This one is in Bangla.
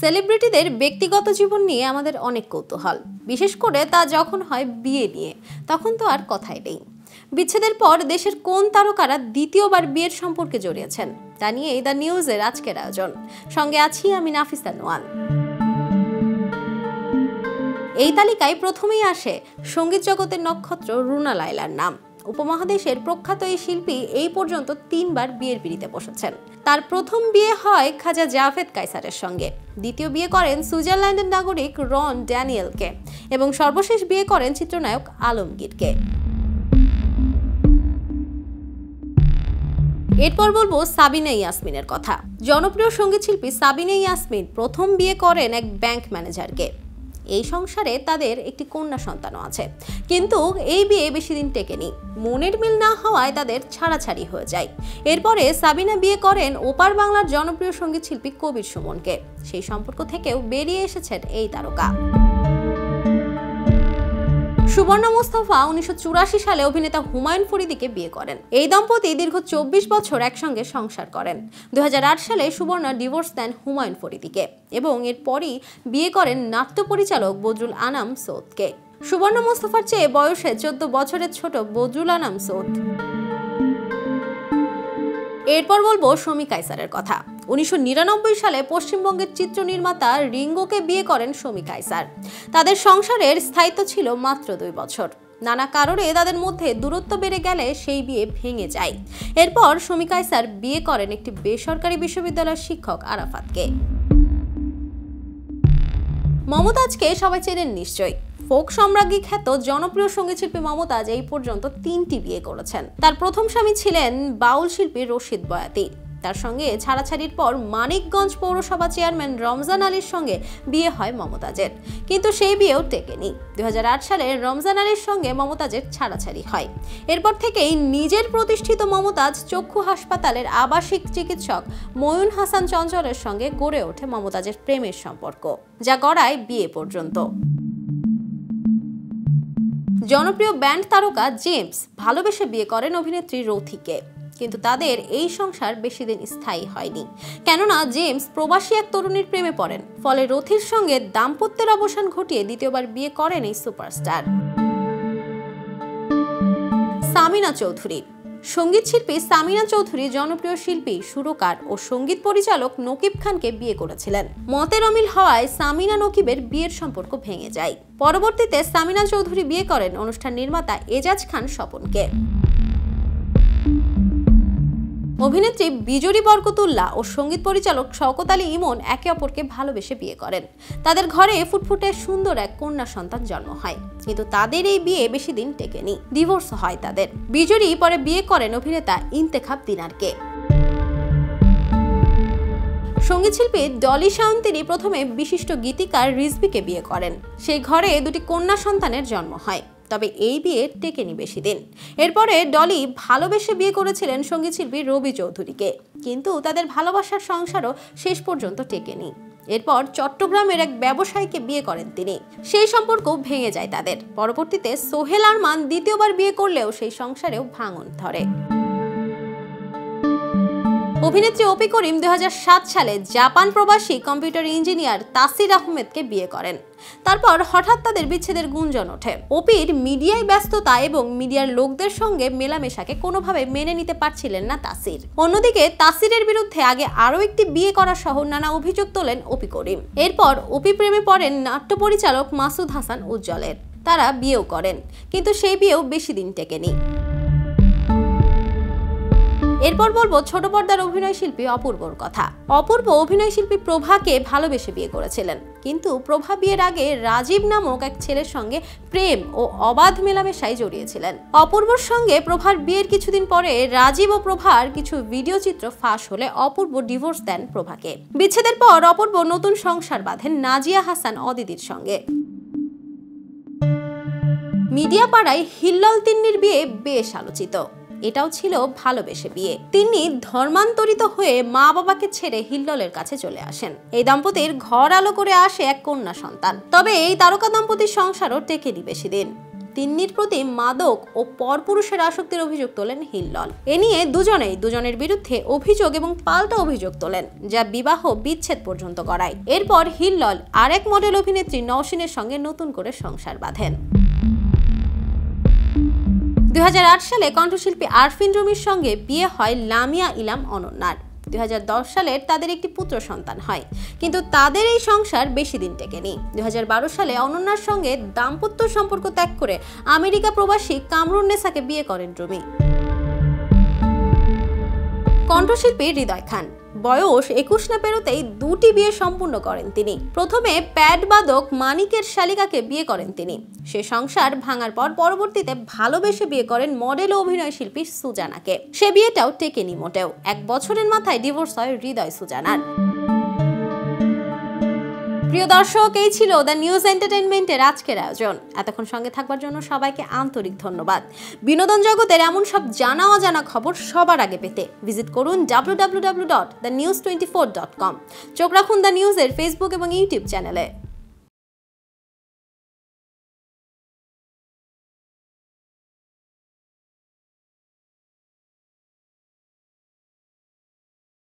সেলিব্রিটিদের ব্যক্তিগত জীবন নিয়ে আমাদের অনেক কৌতূহল। বিশেষ করে তা যখন হয় বিয়ে নিয়ে, তখন তো আর কথাই নেই। বিচ্ছেদের পর দেশের কোন তারকারা দ্বিতীয়বার বিয়ের সম্পর্কে জড়িয়েছেন, তা নিয়ে দ্য নিউজের আজকের আয়োজন। সঙ্গে আছি আমি নাফিসা নোয়াল। এই তালিকায় প্রথমেই আসে সংগীত জগতের নক্ষত্র রুনা লাইলার নাম। উপমহাদেশের প্রখ্যাত এই শিল্পী এই পর্যন্ত তিনবার বিয়ের পিড়িতে বসেছেন। তার প্রথম বিয়ে হয় খাজা জাভেদ কাইসারের সঙ্গে। দ্বিতীয় বিয়ে করেন সুইজারল্যান্ডের নাগরিক রন ড্যানিয়েলকে এবং সর্বশেষ বিয়ে করেন চিত্রনায়ক আলমগীরকে। এরপর বলব সাবিনা ইয়াসমিনের কথা। জনপ্রিয় সংগীত শিল্পী সাবিনা ইয়াসমিন প্রথম বিয়ে করেন এক ব্যাংক ম্যানেজারকে। এই সংসারে তাদের একটি কন্যা সন্তানও আছে। কিন্তু এই বিয়ে বেশি দিন টেকেনি। মনের মিল না হওয়ায় তাদের ছাড়াছাড়ি হয়ে যায়। এরপরে সাবিনা বিয়ে করেন ওপার বাংলার জনপ্রিয় সংগীত শিল্পী কবির সুমনকে। সেই সম্পর্ক থেকেও বেরিয়ে এসেছেন এই তারকা। সুবর্ণ মোস্তফা উনিশশো সালে অভিনেতা হুমায়ুন ফরিদিকে বিয়ে করেন। এই দম্পতি দীর্ঘ চব্বিশ বছর একসঙ্গে সংসার করেন। দু হাজার আট সালে সুবর্ণ ডিভোর্স দেন হুমায়ুন ফরিদিকে এবং এরপরই বিয়ে করেন নাট্য পরিচালক বজরুল আনাম সৌদকে। সুবর্ণ মোস্তফার চেয়ে বয়সে চোদ্দ বছরের ছোট বজরুল আনাম সৌদ। এরপর বলব শমী কাইসারের কথা। উনিশশো নিরানব্বই সালে পশ্চিমবঙ্গের চিত্র নির্মাতা রিঙ্গোকে বিয়ে করেন শমী কাইসার। তাদের সংসারের স্থায়িত্ব ছিল মাত্র দুই বছর। নানা কারণে তাদের মধ্যে দূরত্ব বেড়ে গেলে সেই বিয়ে ভেঙে যায়। এরপর শমী কাইসার বিয়ে করেন একটি বেসরকারি বিশ্ববিদ্যালয়ের শিক্ষক আরাফাতকে। মমতাজকে সবাই চেনেন নিশ্চয়ই। ফোক সম্রাজ্ঞী খ্যাত জনপ্রিয় সঙ্গীতশিল্পী মমতাজ এই পর্যন্ত তিনটি বিয়ে করেছেন। তার প্রথম স্বামী ছিলেন বাউল শিল্পী রশিদ বয়াতি। তার সঙ্গে ছাড়াছাড়ির পর মানিকগঞ্জ পৌরসভা চেয়ারম্যান রমজান আলীর সঙ্গে বিয়ে হয় মমতাজের। কিন্তু সেই বিয়েও টেকেনি। দু সালে রমজান আলীর সঙ্গে মমতাজের ছাড়াছাড়ি হয়। এরপর থেকেই নিজের প্রতিষ্ঠিত মমতাজ চক্ষু হাসপাতালের আবাসিক চিকিৎসক ময়ুন হাসান চঞ্চলের সঙ্গে গড়ে ওঠে মমতাজের প্রেমের সম্পর্ক, যা গড়ায় বিয়ে পর্যন্ত। জনপ্রিয় ব্যান্ড তারকা জেমস ভালোবেসে বিয়ে করেন অভিনেত্রী রথিকে। কিন্তু তাদের এই সংসার বেশি দিন স্থায়ী হয়নি। কেননা জেমস প্রবাসী এক তরুণীর প্রেমে পড়েন, ফলে রথির সঙ্গে দাম্পত্যের অবসান ঘটিয়ে দ্বিতীয়বার বিয়ে করেন এই সুপারস্টার। সামিনা চৌধুরী। সংগীত শিল্পী সামিনা চৌধুরী জনপ্রিয় শিল্পী, সুরকার ও সংগীত পরিচালক নকিব খানকে বিয়ে করেছিলেন। মতের অমিল হওয়ায় সামিনা নকিবের বিয়ের সম্পর্ক ভেঙে যায়। পরবর্তীতে সামিনা চৌধুরী বিয়ে করেন অনুষ্ঠান নির্মাতা এজাজ খান স্বপনকে। অভিনেত্রী বিজরি বরকতুল্লাহ ও সংগীত পরিচালক শওকত আলী ইমন একে অপরকে ভালোবেসে বিয়ে করেন। তাদের ঘরে ফুটফুটে সুন্দর এক কন্যা সন্তান জন্ম হয়। কিন্তু তাদের এই বিয়ে বেশি দিন টেকেনি। ডিভোর্স হয় তাদের। বিজরি পরে বিয়ে করেন অভিনেতা ইন্তেখাব দিনারকে। সঙ্গীতশিল্পী ডলি শাওন প্রথমে বিশিষ্ট গীতিকার রিজবিকে বিয়ে করেন। সেই ঘরে দুটি কন্যা সন্তানের জন্ম হয়। তবে এই বিয়ে টেকেনি বেশি দিন। এরপরে ডলি ভালোবেসে বিয়ে করেছিলেন সঙ্গীতশিল্পী রবি চৌধুরীকে। কিন্তু তাদের ভালোবাসার সংসারও শেষ পর্যন্ত টেকেনি। এরপর চট্টগ্রামের এক ব্যবসায়ীকে বিয়ে করেন তিনি। সেই সম্পর্ক ভেঙে যায় তাদের। পরবর্তীতে সোহেল আরমান দ্বিতীয়বার বিয়ে করলেও সেই সংসারেও ভাঙন ধরে। অভিনেত্রী ওপি করিম দু সালে জাপান প্রবাসী কম্পিউটার ইঞ্জিনিয়ার তাসির আহমেদকে বিয়ে করেন। তারপর হঠাৎ তাদের বিচ্ছেদের গুঞ্জন ওঠে। ওপির মিডিয়ায় ব্যস্ততা এবং মিডিয়ার লোকদের সঙ্গে মেলামেশাকে কোনোভাবে মেনে নিতে পারছিলেন না তাসির। অন্যদিকে তাসিরের বিরুদ্ধে আগে আরও একটি বিয়ে করা সহ নানা অভিযোগ তোলেন ওপি করিম। এরপর ওপি প্রেমে পড়েন নাট্য পরিচালক মাসুদ হাসান উজ্জ্বলের। তারা বিয়েও করেন, কিন্তু সেই বিয়েও বেশি দিন টেকেনি। এরপর বলব ছোট পর্দার অভিনয় শিল্পী অপূর্বর কথা। অপূর্ব অভিনয় শিল্পী প্রভাকে ভালোবেসে বিয়ে করেছিলেন। কিন্তু প্রভা বিয়ের আগে রাজীব নামক এক ছেলের সঙ্গে প্রেম ও অবাধ মেলামেশায় জড়িয়েছিলেন। অপূর্বর সঙ্গে প্রভার বিয়ের কিছুদিন পরে রাজীব ও প্রভার কিছু ভিডিও চিত্র ফাঁস হলে অপূর্ব ডিভোর্স দেন প্রভাকে। বিচ্ছেদের পর অপূর্ব নতুন সংসার বাঁধেন নাজিয়া হাসান অদিতির সঙ্গে। মিডিয়া পাড়ায় হিল্লল তিন্নির বিয়ে বেশ আলোচিত। এটাও ছিল ভালোবেসে বিয়ে। তিনি ধর্মান্তরিত হয়ে মা বাবাকে ছেড়ে হিল্ললের কাছে চলে আসেন। এই দম্পতির ঘর আলো করে আসে এক কন্যা সন্তান। তবে এই তারকা দম্পতির সংসারও টেকেনি বেশি দিন তিন্নির প্রতি মাদক ও পরপুরুষের আসক্তির অভিযোগ তোলেন হিল্লল। এ নিয়ে দুজনেই, দুজনের বিরুদ্ধে অভিযোগ এবং পাল্টা অভিযোগ তোলেন, যা বিবাহ বিচ্ছেদ পর্যন্ত করায় এরপর হিল্লল আরেক মডেল অভিনেত্রী নওশিনের সঙ্গে নতুন করে সংসার বাঁধেন। দুই হাজার আট সালে কণ্ঠশিল্পী আরফিন রুমির সঙ্গে বিয়ে হয় লামিয়া ইলাম অনন্যার। দুই হাজার দশ সালের তাদের একটি পুত্র সন্তান হয়, কিন্তু তাদের এই সংসার বেশি দিন টেকেনি। দুই হাজার বারো সালে অনন্যার সঙ্গে দাম্পত্য সম্পর্ক ত্যাগ করে আমেরিকা প্রবাসী কামরুন নেসাকে বিয়ে করেন রুমি। কণ্ঠশিল্পী হৃদয় খান। বয়স একুশ না পেরোতেই দুটি বিয়ে সম্পূর্ণ করেন তিনি। প্রথমে প্যাডবাদক মানিকের শালিকাকে বিয়ে করেন তিনি। সে সংসার ভাঙার পর পরবর্তীতে ভালোবেসে বিয়ে করেন মডেল ও অভিনয় শিল্পী সুজানাকে। সে বিয়েটাও টেকেনি মোটেও। এক বছরের মাথায় ডিভোর্স হয় হৃদয় সুজানার। প্রিয় দর্শক, এই ছিল দ্য নিউজ এন্টারটেনমেন্টের আজকের আয়োজন। এতক্ষণ সঙ্গে থাকবার জন্য সবাইকে আন্তরিক ধন্যবাদ। বিনোদন জগতের এমন সব জানা অজানা খবর সবার আগে পেতে ভিজিট করুন W W W dot the news twenty four dot com চোখ রাখুন দ্য নিউজের ফেসবুক এবং ইউটিউব চ্যানেলে